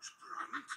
Brunt